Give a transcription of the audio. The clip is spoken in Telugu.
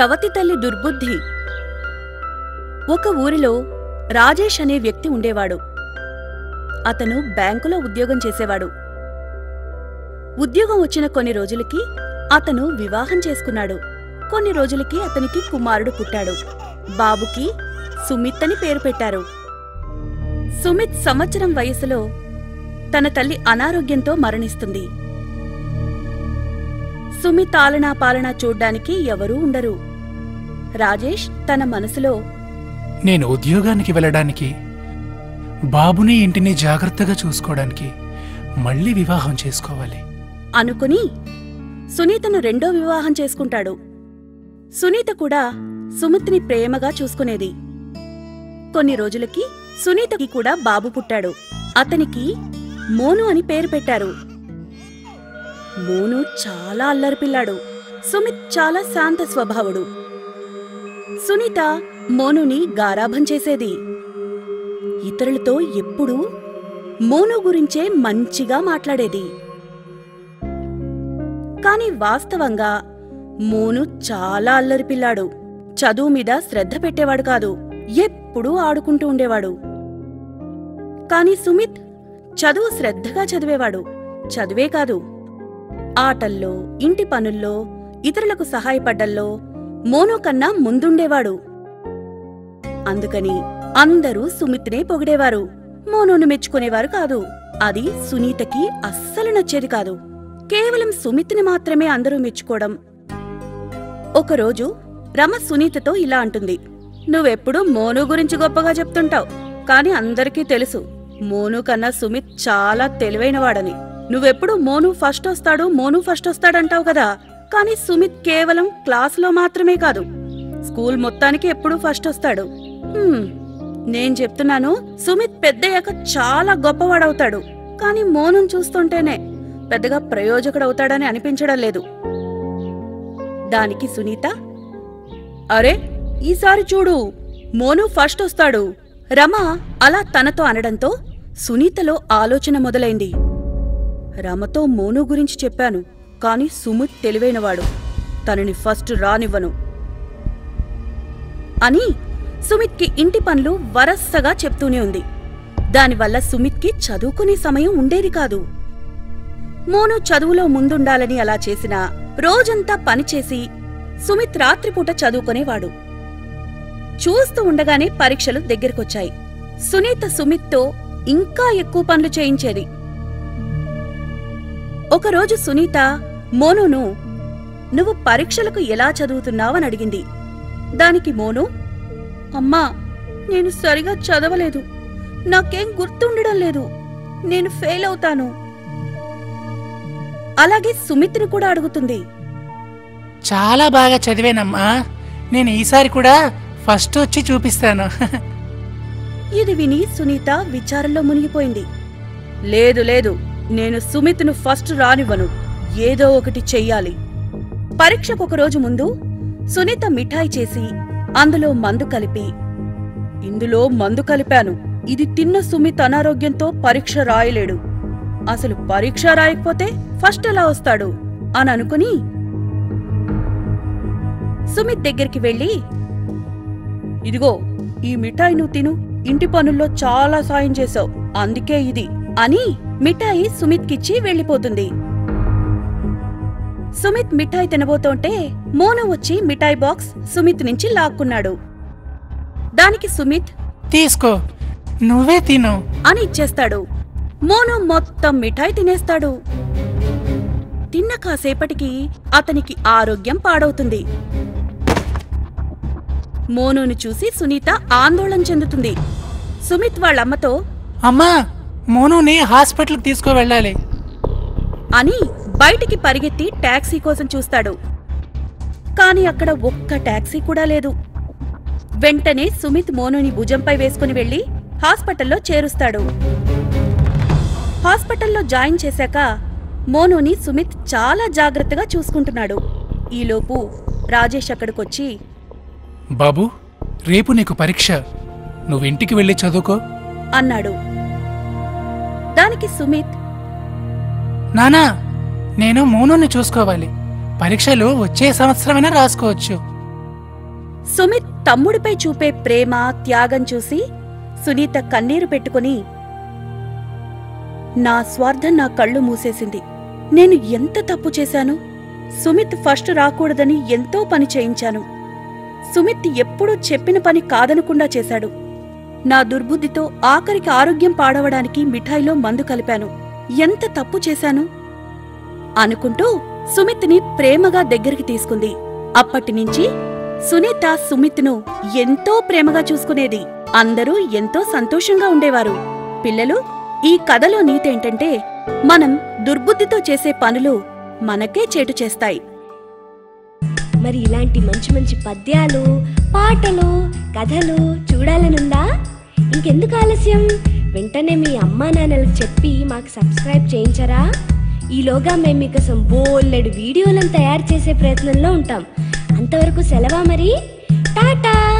సవతి తల్లి దుర్బుద్ధి. ఒక ఊరిలో రాజేష్ అనే వ్యక్తి ఉండేవాడు. అతను బ్యాంకులో ఉద్యోగం చేసేవాడు. ఉద్యోగం వచ్చిన కొన్ని రోజులకి అతను వివాహం చేసుకున్నాడు. కొన్ని రోజులకి అతనికి కుమారుడు పుట్టాడు. బాబుకి సుమిత్ అని పేరు పెట్టారు. సుమిత్ సంవత్సరం వయసులో తన తల్లి అనారోగ్యంతో మరణిస్తుంది. సుమిత్ ఆలనా పాలనా చూడ్డానికి ఎవరూ ఉండరు. రాజేష్ తన మనసులో నేను ఉద్యోగానికి వెళ్ళడానికి బాబుని ఇంటిని జాగ్రత్తగా చూసుకోవడానికి మళ్ళీ వివాహం చేసుకోవాలి. అనుకుని సునీతను రెండో వివాహం చేసుకుంటాడు. సునీత కూడా సుమిత్ని ప్రేమగా చూసుకునేది. కొన్ని రోజులకి సునీతకి కూడా బాబు పుట్టాడు. అతనికి మోను అని పేరు పెట్టారు. మోను చాలా అల్లరిపిల్లాడు సుమిత్ చాలా శాంత స్వభావుడు. సునీత మోనుని గారాభం చేసేది. ఇతరులతో ఎప్పుడూ మోను గురించే మంచిగా మాట్లాడేది. కాని వాస్తవంగా మోను చాలా అల్లరిపిల్లాడు చదువు మీద శ్రద్ధ పెట్టేవాడు కాదు. ఎప్పుడూ ఆడుకుంటూ ఉండేవాడు. కాని సుమిత్ చదువు శ్రద్ధగా చదివేవాడు. చదివే కాదు. ఆటల్లో ఇంటి పనుల్లో ఇతరులకు సహాయపడ్డల్లో మోనో కన్నా ముందుండేవాడు. అందుకని అందరూ సుమిత్నే పొగిడేవారు. మోనోను మెచ్చుకునేవారు కాదు. అది సునీతకి అస్సలు నచ్చేది కాదు. కేవలం సుమిత్ని మాత్రమే అందరూ మెచ్చుకోవడం. ఒకరోజు రమ సునీతతో ఇలా అంటుంది. నువ్వెప్పుడూ మోను గురించి గొప్పగా చెప్తుంటావు. కాని అందరికీ తెలుసు మోను కన్నా సుమిత్ చాలా తెలివైనవాడని. నువ్వెప్పుడు మోను ఫస్ట్ వస్తాడు మోను ఫస్ట్ వస్తాడంటావు కదా. కానీ సుమిత్ కేవలం క్లాసులో మాత్రమే కాదు. స్కూల్ మొత్తానికి ఎప్పుడూ ఫస్ట్ వస్తాడు. నేను చెప్తున్నాను సుమిత్ పెద్దయ్యాక చాలా గొప్పవాడవుతాడు. కానీ మోనం చూస్తుంటేనే పెద్దగా ప్రయోజకుడవుతాడని అనిపించడం లేదు. దానికి సునీత అరే ఈసారి చూడు మోను ఫస్ట్ వస్తాడు. రమ అలా తనతో అనడంతో సునీతలో ఆలోచన మొదలైంది. రమతో మోను గురించి చెప్పాను. కాని సుమిత్ తెలివైనవాడు. తనని ఫస్ట్ రానివ్వను. అని సుమిత్కి ఇంటి పనులు వరసగా చెప్తూనే ఉంది. దానివల్ల సుమిత్కి చదువుకునే సమయం ఉండేది కాదు. మోను చదువులో ముందుండాలని అలా చేసినా రోజంతా పనిచేసి సుమిత్ రాత్రిపూట చదువుకునేవాడు. చూస్తూ ఉండగానే పరీక్షలు దగ్గరకొచ్చాయి. సునీత సుమిత్తో ఇంకా ఎక్కువ పనులు చేయించేది. ఒకరోజు సునీత మోనును నువ్వు పరీక్షలకు ఎలా చదువుతున్నావని అడిగింది. దానికి మోను అమ్మా నేను సరిగా చదవలేదు. నాకేం గుర్తుండడం లేదు. నేను ఫెయిల్ అవుతాను. అలాగే సుమిత్ని కూడా అడుగుతుంది. చాలా బాగా చదివానమ్మా. నేను ఈసారి కూడా ఫస్ట్ వచ్చి చూపిస్తాను. ఇది విని సునీత విచారంలో మునిగిపోయింది. లేదు లేదు. నేను సుమిత్ను ఫస్ట్ రానివ్వను. ఏదో ఒకటి చెయ్యాలి. పరీక్షకు ఒక రోజు ముందు సునీత మిఠాయి చేసి అందులో మందు కలిపి ఇందులో మందు కలిపాను. ఇది తిన్న సుమిత్ అనారోగ్యంతో పరీక్ష రాయలేడు. అసలు పరీక్ష రాయకపోతే ఫస్ట్ ఎలా వస్తాడు? అని అనుకుని సుమిత్ దగ్గరికి వెళ్ళి ఇదిగో ఈ మిఠాయి నువ్వు తిను. ఇంటి పనుల్లో చాలా సాయం చేశావు. అందుకే ఇది అని మిఠాయి సుమిత్కిచ్చి వెళ్ళిపోతుంది. సుమిత్ మిఠాయి తినబోతుంటే మోను వచ్చి మిఠాయి బాక్స్ సుమిత్ నుంచి లాక్కున్నాడు. దానికి సుమిత్ తీసుకో నువ్వే తిను. అని ఇచ్చేస్తాడు. మోను మొత్తం మిఠాయి తినేస్తాడు. తిన్న కాసేపటికి అతనికి ఆరోగ్యం పాడవుతుంది. మోనుని చూసి సునీత ఆందోళన చెందుతుంది. సుమిత్ వాళ్ళమ్మతో అమ్మా మోనుని హాస్పిటల్కి తీసుకువెళ్ళాలి. అని బయటికి పరిగెత్తి టాక్సీ కోసం చూస్తాడు. కాని అక్కడ ఒక్క టాక్సీ కూడా లేదు. వెంటనే సుమిత్ మోనుని భుజంపై వేసుకుని వెళ్ళి హాస్పిటల్లో చేరుస్తాడు. హాస్పిటల్లో జాయిన్ చేశాక మోనుని సుమిత్ చాలా జాగ్రత్తగా చూసుకుంటున్నాడు. ఈలోపు రాజేష్ అక్కడికొచ్చి బాబు రేపు నీకు పరీక్ష. నువ్వు ఇంటికి వెళ్ళి చదువుకో. అన్నాడు. దానికి సుమిత్ నానా! నేను మోనుని చూసుకోవాలి. పరీక్షలు వచ్చే సంవత్సరమైనా రాసుకోవచ్చు. సుమిత్ తమ్ముడిపై చూపే ప్రేమ త్యాగం చూసి సునీత కన్నీరు పెట్టుకుని నా స్వార్థం నా కళ్ళు మూసేసింది. నేను ఎంత తప్పు చేశాను? సుమిత్ ఫస్ట్ రాకూడదని ఎంతో పని చేయించాను. సుమిత్ ఎప్పుడూ చెప్పిన పని కాదనకుండా చేశాడు. నా దుర్బుద్ధితో ఆఖరికి ఆరోగ్యం పాడవడానికి మిఠాయిలో మందు కలిపాను. ఎంత తప్పు చేశాను? అనుకుంటూ సుమిత్ని ప్రేమగా దగ్గరికి తీసుకుంది. అప్పటినుంచి సునీత సుమిత్ను ఎంతో ప్రేమగా చూసుకునేది. అందరూ ఎంతో సంతోషంగా ఉండేవారు. పిల్లలు ఈ కథలో నీతేంటంటే మనం దుర్బుద్ధితో చేసే పనులు మనకే చేటు చేస్తాయి. మరి ఇలాంటి మంచి మంచి పద్యాలు పాటలు కథలు చూడాలనుందా? ఇంకెందుకు ఆలస్యం? వెంటనే మీ అమ్మా నాన్నలకు చెప్పి మాకు సబ్స్క్రైబ్ చేయించరా? ఈలోగా మేము మీకోసం బోల్లెడు వీడియోలను తయారు చేసే ప్రయత్నంలో ఉంటాం. అంతవరకు సెలవా మరి? టాటా!